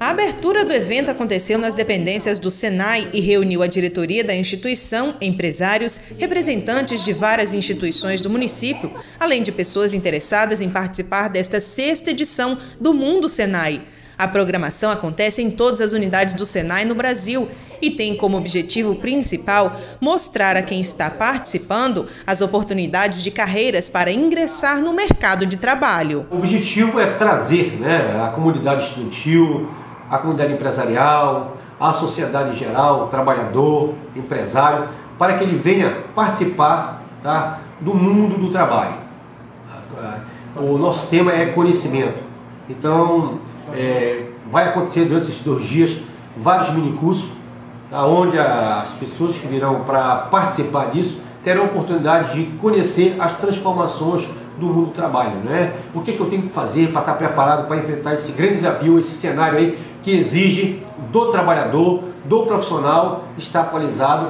A abertura do evento aconteceu nas dependências do Senai e reuniu a diretoria da instituição, empresários, representantes de várias instituições do município, além de pessoas interessadas em participar desta sexta edição do Mundo Senai. A programação acontece em todas as unidades do Senai no Brasil e tem como objetivo principal mostrar a quem está participando as oportunidades de carreiras para ingressar no mercado de trabalho. O objetivo é trazer né, a comunidade estudantil, a comunidade empresarial, a sociedade em geral, trabalhador, empresário, para que ele venha participar tá, do mundo do trabalho. O nosso tema é conhecimento. Então, é, vai acontecer durante esses dois dias vários minicursos, onde as pessoas que virão para participar disso terão a oportunidade de conhecer as transformações do mundo do trabalho, né? O que, que eu tenho que fazer para estar preparado para enfrentar esse grande desafio, esse cenário aí que exige do trabalhador, do profissional estar atualizado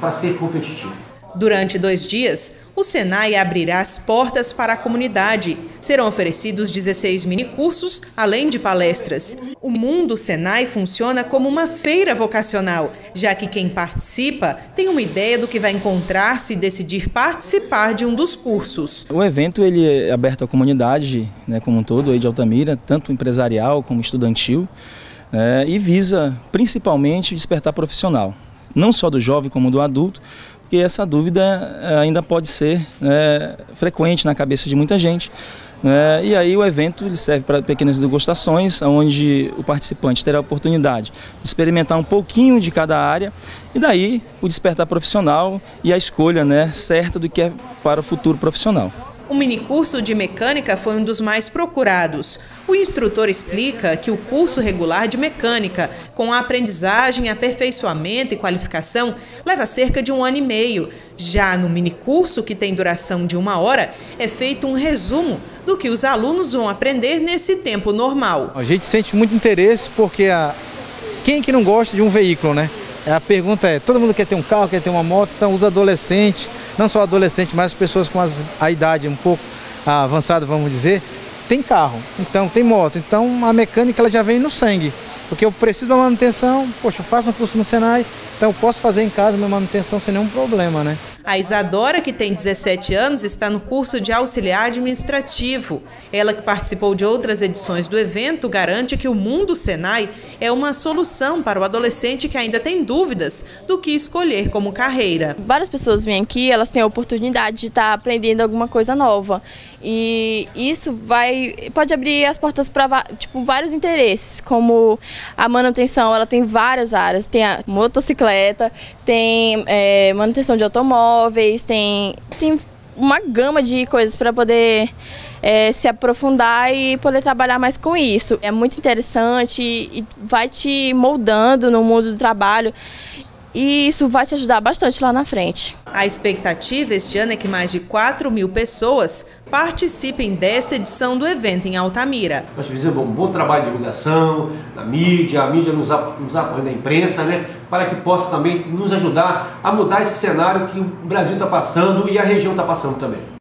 para ser competitivo. Durante dois dias, o Senai abrirá as portas para a comunidade. Serão oferecidos 16 minicursos, além de palestras. O Mundo Senai funciona como uma feira vocacional, já que quem participa tem uma ideia do que vai encontrar se decidir participar de um dos cursos. O evento ele é aberto à comunidade, né, como um todo, aí de Altamira, tanto empresarial como estudantil, é, e visa principalmente despertar profissional, não só do jovem como do adulto, porque essa dúvida eh, ainda pode ser é, frequente na cabeça de muita gente. É, e aí o evento ele serve para pequenas degustações, onde o participante terá a oportunidade de experimentar um pouquinho de cada área e daí o despertar profissional e a escolha né, certa do que é para o futuro profissional. O minicurso de mecânica foi um dos mais procurados. O instrutor explica que o curso regular de mecânica, com a aprendizagem, aperfeiçoamento e qualificação, leva cerca de um ano e meio. Já no minicurso, que tem duração de uma hora, é feito um resumo do que os alunos vão aprender nesse tempo normal. A gente sente muito interesse porque a... quem que não gosta de um veículo, né? A pergunta é, todo mundo quer ter um carro, quer ter uma moto, então os adolescentes, não só adolescentes, mas as pessoas com as, a idade um pouco avançada, vamos dizer, tem carro, então tem moto, então a mecânica ela já vem no sangue. Porque eu preciso da manutenção, poxa, eu faço um curso no Senai, então eu posso fazer em casa minha manutenção sem nenhum problema, né? A Isadora, que tem 17 anos, está no curso de auxiliar administrativo. Ela que participou de outras edições do evento garante que o Mundo Senai é uma solução para o adolescente que ainda tem dúvidas do que escolher como carreira. Várias pessoas vêm aqui, elas têm a oportunidade de estar aprendendo alguma coisa nova. E isso vai pode abrir as portas para tipo, vários interesses, como a manutenção, ela tem várias áreas, tem a motocicleta, tem é, manutenção de automóveis, tem, tem uma gama de coisas para poder é, se aprofundar e poder trabalhar mais com isso. É muito interessante e vai te moldando no mundo do trabalho e isso vai te ajudar bastante lá na frente. A expectativa este ano é que mais de 4 mil pessoas participem desta edição do evento em Altamira. Nós fizemos um bom trabalho de divulgação na mídia, a mídia nos, nos apoia na imprensa, né, para que possa também nos ajudar a mudar esse cenário que o Brasil está passando e a região está passando também.